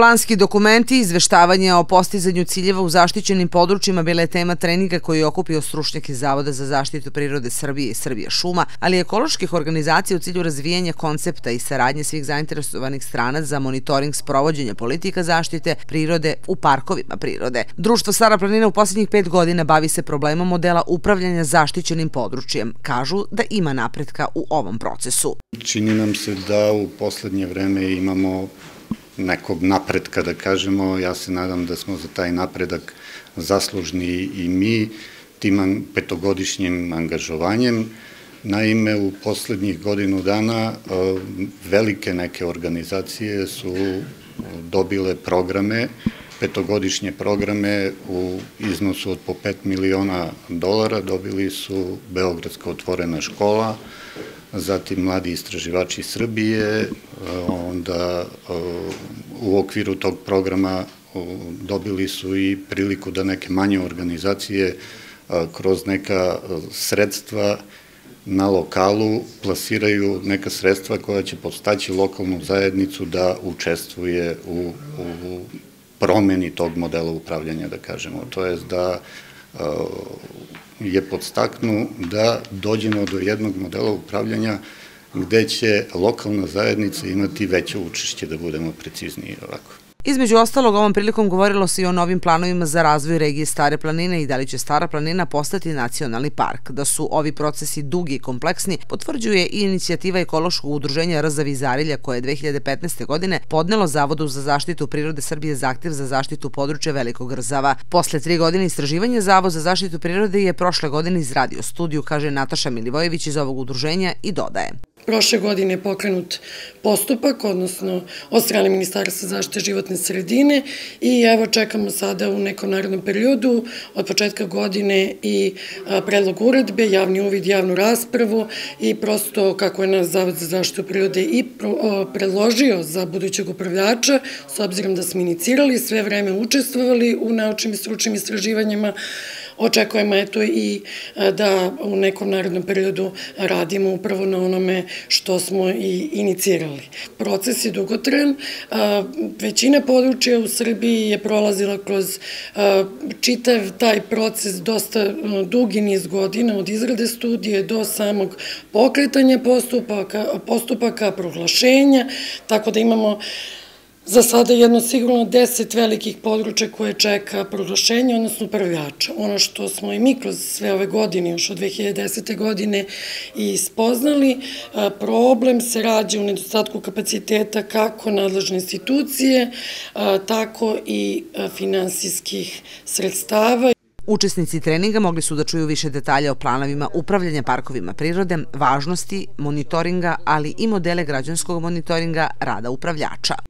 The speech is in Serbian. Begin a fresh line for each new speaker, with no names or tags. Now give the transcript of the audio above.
Planski dokumenti i izveštavanje o postizanju ciljeva u zaštićenim područjima bila je tema treninga koji je okupio stručnjake Zavoda za zaštitu prirode Srbije i Srbije šuma, ali i ekoloških organizacija u cilju razvijanja koncepta i saradnje svih zainteresovanih strana za monitoring sprovođenja politika zaštite prirode u parkovima prirode. Društvo Stara planina u poslednjih pet godina bavi se problemom modela upravljanja zaštićenim područjem. Kažu da ima napretka u ovom procesu.
Čini nam se da u poslednje vreme imamo nekog napretka, da kažemo. Ja se nadam da smo za taj napredak zaslužni i mi tim petogodišnjim angažovanjem. Naime, u poslednjih godinu dana e, velike neke organizacije su dobile programe, petogodišnje programe u iznosu od po 5 miliona dolara. Dobili su Beogradska otvorena škola, zatim Mladi istraživači Srbije, onda u okviru tog programa dobili su i priliku da neke manje organizacije kroz neka sredstva na lokalu plasiraju neka sredstva koja će postaći lokalnu zajednicu da učestvuje u, u promeni tog modela upravljanja, da kažemo. To je da je podstaknu da dođemo do jednog modela upravljanja gde će lokalna zajednica imati veće učešće, da budemo precizniji ovako.
Između ostalog, ovom prilikom govorilo se i o novim planovima za razvoj regije Stare planine i da li će Stara planina postati nacionalni park. Da su ovi procesi dugi i kompleksni, potvrđuje i inicijativa ekološkog udruženja Rzavi Zarilja koje je 2015. godine podnelo Zavodu za zaštitu prirode Srbije zahtev za zaštitu područja Velikog Rzava. Posle tri godine istraživanja Zavod za zaštitu prirode je prošle godine izradio studiju, kaže Nataša Milivojević iz ovog udruženja i dodaje.
Prošle godine je pokrenut postupak, odnosno od strane Ministarstva zaštite životne sredine i evo čekamo sada u nekom narodnom periodu od početka godine i predlog uredbe, javni uvid, javnu raspravu i prosto kako je nas Zavod za zaštitu prirode i predložio za budućeg upravljača, s obzirom da smo inicirali, sve vreme učestvovali u naučnim i stručnim istraživanjima, očekujemo eto i e, da u nekom narodnom periodu radimo upravo na onome što smo i inicirali. Proces je dugotrajan, većina područja u Srbiji je prolazila kroz čitav taj proces dosta dugi niz godina od izrade studije do samog pokretanja postupaka, postupaka proglašenja, tako da imamo za sada jedno sigurno deset velikih područja koje čeka proglašenje, odnosno prvijača. Ono što smo i mi kroz sve ove godine, još od 2010. godine, i spoznali, problem se rađa u nedostatku kapaciteta kako nadležne institucije, tako i finansijskih sredstava.
Učesnici treninga mogli su da čuju više detalja o planovima upravljanja parkovima prirode, važnosti, monitoringa, ali i modele građanskog monitoringa rada upravljača.